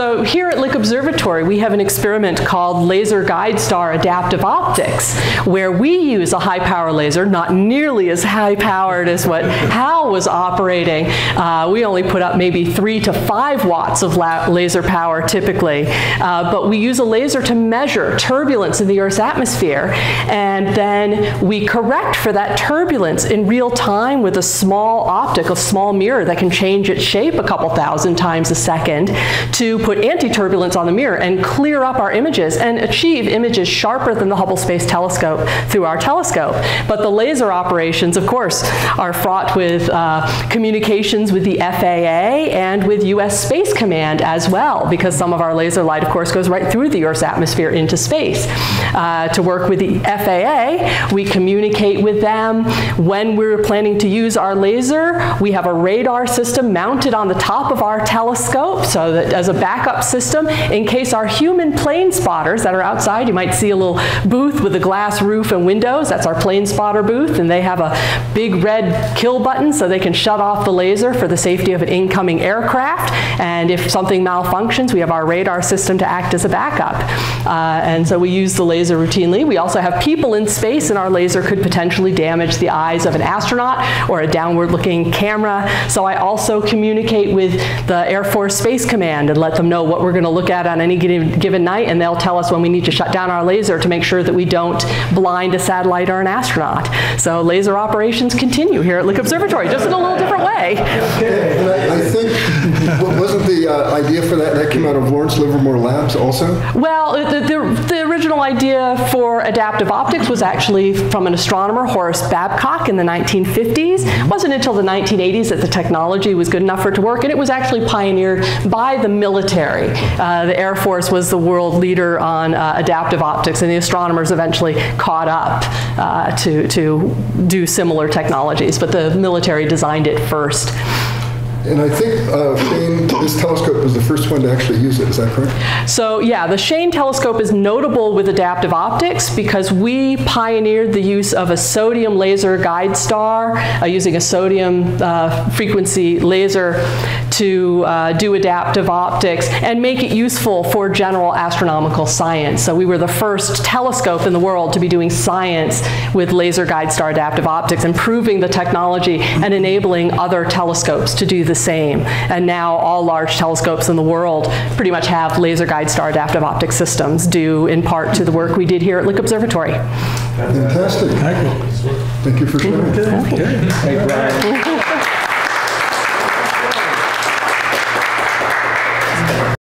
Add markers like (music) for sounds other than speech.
So here at Lick Observatory, we have an experiment called Laser Guide Star Adaptive Optics, where we use a high power laser, not nearly as high powered as what Hal was operating. Uh, we only put up maybe three to five watts of laser power typically, uh, but we use a laser to measure turbulence in the Earth's atmosphere, and then we correct for that turbulence in real time with a small optic, a small mirror that can change its shape a couple thousand times a second to put anti-turbulence on the mirror and clear up our images and achieve images sharper than the Hubble Space Telescope through our telescope. But the laser operations, of course, are fraught with uh, communications with the FAA and with US Space Command as well, because some of our laser light, of course, goes right through the Earth's atmosphere into space. Uh, to work with the FAA, we communicate with them when we're planning to use our laser. We have a radar system mounted on the top of our telescope so that as a backup system, in case our human plane spotters that are outside, you might see a little booth with a glass roof and windows. That's our plane spotter booth, and they have a big red kill button so they can shut off the laser for the safety of an incoming aircraft. And if something malfunctions, we have our radar system to act as a backup. Uh, and so we use the laser routinely. We also have people in space, and our laser could potentially damage the eyes of an astronaut or a downward looking camera. So I also communicate with the Air Force Space Command and let them know what we're going to look at on any given night, and they'll tell us when we need to shut down our laser to make sure that we don't blind a satellite or an astronaut. So laser operations continue here at Lick Observatory, just in a little different way. I, think, (laughs) wasn't the uh, idea for that came out of Lawrence Livermore Labs also? Well, the, the, the original idea for adaptive optics was actually from an astronomer, Horace Babcock, in the 1950s. It wasn't until the 1980s that the technology was good enough for it to work, and it was actually pioneered by the military. Uh, the Air Force was the world leader on uh, adaptive optics, and the astronomers eventually caught up uh, to, to do similar technologies, but the military designed it first. And I think uh, Shane, this telescope was the first one to actually use it, is that correct? So yeah, the Shane telescope is notable with adaptive optics because we pioneered the use of a sodium laser guide star uh, using a sodium uh, frequency laser to uh, do adaptive optics and make it useful for general astronomical science. So we were the first telescope in the world to be doing science with laser guide star adaptive optics, improving the technology and enabling other telescopes to do the same. And now all large telescopes in the world pretty much have laser guide star adaptive optic systems due in part to the work we did here at Lick Observatory. Fantastic. Thank you for sharing. Okay. Hey, Brian.